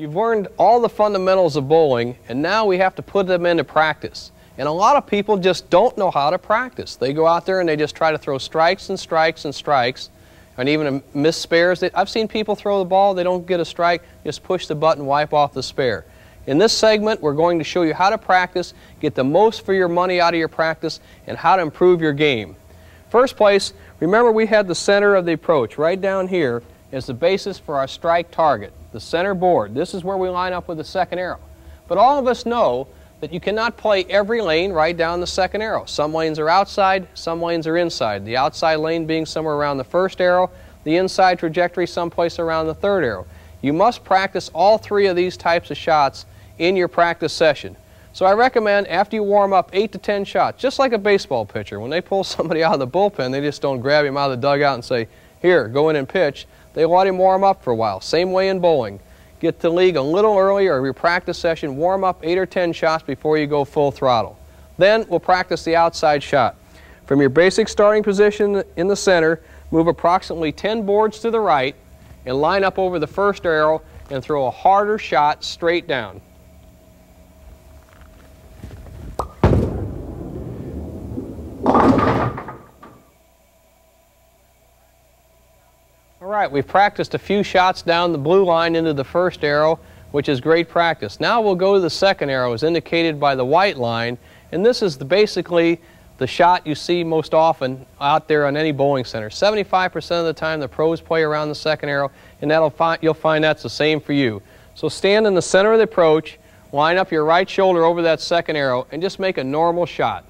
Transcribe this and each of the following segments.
You've learned all the fundamentals of bowling, and now we have to put them into practice. And a lot of people just don't know how to practice. They go out there and they just try to throw strikes and strikes and strikes, and even miss spares. I've seen people throw the ball, they don't get a strike, just push the button, wipe off the spare. In this segment, we're going to show you how to practice, get the most for your money out of your practice, and how to improve your game. First place, remember we had the center of the approach right down here is the basis for our strike target the center board. This is where we line up with the second arrow. But all of us know that you cannot play every lane right down the second arrow. Some lanes are outside, some lanes are inside. The outside lane being somewhere around the first arrow, the inside trajectory someplace around the third arrow. You must practice all three of these types of shots in your practice session. So I recommend after you warm up 8 to 10 shots, just like a baseball pitcher, when they pull somebody out of the bullpen, they just don't grab him out of the dugout and say, here, go in and pitch. They let him warm up for a while. Same way in bowling. Get to league a little earlier or your practice session, warm up 8 or 10 shots before you go full throttle. Then we'll practice the outside shot. From your basic starting position in the center, move approximately 10 boards to the right and line up over the first arrow and throw a harder shot straight down. Right, we've practiced a few shots down the blue line into the first arrow, which is great practice. Now we'll go to the second arrow as indicated by the white line, and this is the, basically the shot you see most often out there on any bowling center. 75% of the time the pros play around the second arrow, and that'll find, you'll find that's the same for you. So stand in the center of the approach, line up your right shoulder over that second arrow, and just make a normal shot.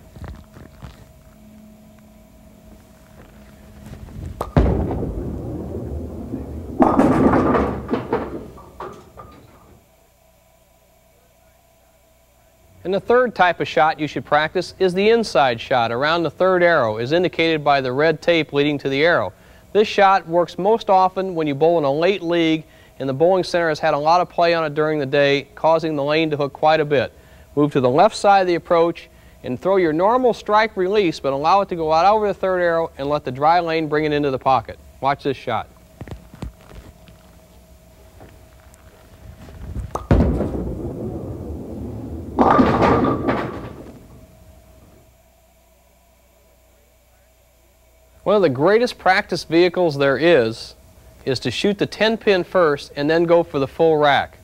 And the third type of shot you should practice is the inside shot around the third arrow as indicated by the red tape leading to the arrow. This shot works most often when you bowl in a late league and the bowling center has had a lot of play on it during the day, causing the lane to hook quite a bit. Move to the left side of the approach and throw your normal strike release, but allow it to go out over the third arrow and let the dry lane bring it into the pocket. Watch this shot. One of the greatest practice vehicles there is is to shoot the 10 pin first and then go for the full rack.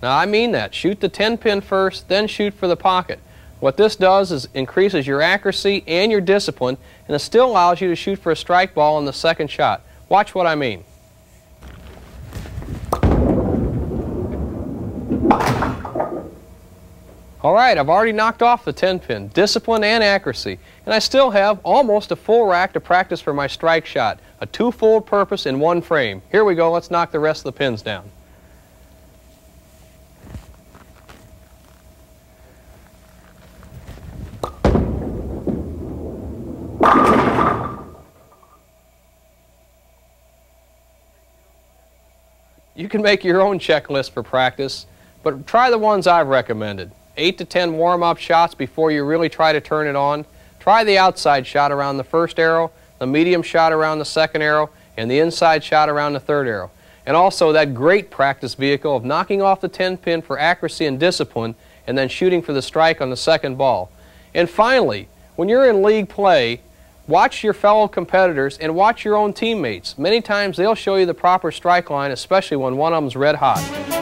Now I mean that. Shoot the 10 pin first, then shoot for the pocket. What this does is increases your accuracy and your discipline and it still allows you to shoot for a strike ball in the second shot. Watch what I mean. All right, I've already knocked off the 10 pin, discipline and accuracy, and I still have almost a full rack to practice for my strike shot, a two-fold purpose in one frame. Here we go, let's knock the rest of the pins down. You can make your own checklist for practice, but try the ones I've recommended. 8 to 10 warm-up shots before you really try to turn it on. Try the outside shot around the first arrow, the medium shot around the second arrow, and the inside shot around the third arrow. And also that great practice vehicle of knocking off the 10 pin for accuracy and discipline and then shooting for the strike on the second ball. And finally, when you're in league play, watch your fellow competitors and watch your own teammates. Many times they'll show you the proper strike line, especially when one of them's red hot.